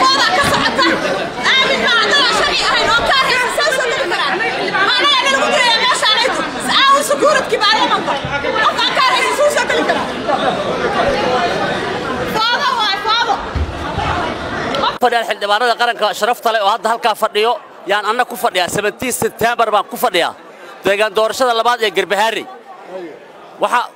foodaa ka socota aamin ma aha dad aan sharci ahayn oo kaa haysa saa soo geli karaan maanaga دعنا دورشة اللباد يقرب هاري وح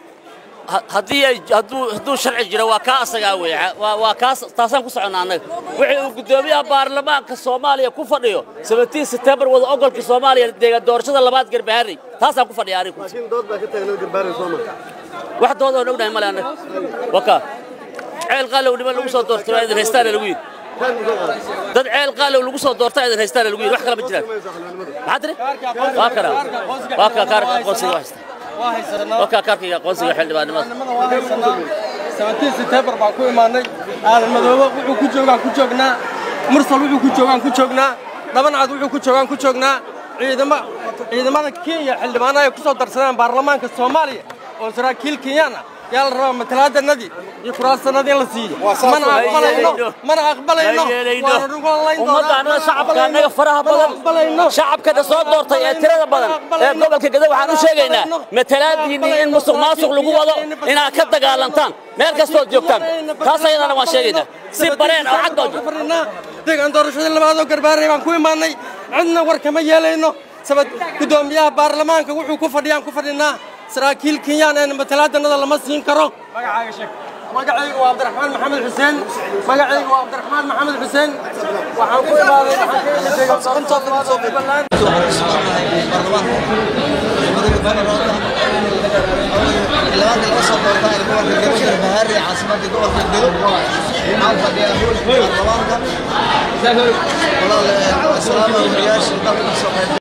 هدي هدو هدو شرع جروا كاس جاوي ووو كاس تاسن كسرنا عنك وقدامي أبار لما كسومالي كفر ليه سبتي سبتمبر وذا أقول كسومالي دعنا دورشة اللباد يقرب هاري تاسن كفر ليه عارف ماشين دوت بقى تعلن يقرب هاري سومالي واحد دوت هنقول نعمله عنك وكا عيل قالوا نبى نقول صوت دورشة هذا هستان الويل dad ceel qaalow lagu soo doortay idin haystaana lagu yidhi wax kale ma jiraan maxaa tiri waa kana waa ka kaarka aqoonsiga waa haysta waa ka kaarkayga aqoonsiga xildhibaanimada 17 September baan ku imaanay aadan madoobe wuxuu ku joogaan ku joognaa mursal wuxuu ku joogaan ku joognaa dhabancad wuxuu ku joogaan ku joognaa ciidama ciidamada Kenya xildhibaanada ay ku soo darsadeen baarlamaanka Soomaaliya oo saraakiil Kenyan ah يلا روح متلاذ النادي يفراس النادي لسي من أقبل إنه من أقبل إنه وما دعنا شعب كان يفرح بدل شعب كده صار دور تي ترى بدل لا بدل كده وحنو شيء جينا متلاذ يني إن مسوق ماسوق لقوا له إن أكتر قالن تان مالك صوت جوكتان خاصة إذا أنا ما شيء جينا سبرين أعطوا جوكتان دك عن دور اللي بعده كرباري ما كوي ما نعي عندنا ورك ما يلا إنه. سبب قدوم يا برلمان كوي كفر يا كفر سراكيل كيان أنا مثلاً أنا الله مسجين كرو. ما قاعد يشك ما قاعد يقوى عبد الرحمن محمد حسين. ما قاعد يقوى عبد الرحمن محمد حسين. وحنقول ما هذا حكينا الان الاسد والله الدور في الجيش البهري عاصمة الدور في الجيش عارفة بيقول الدور والله السلامة والرياش الدور في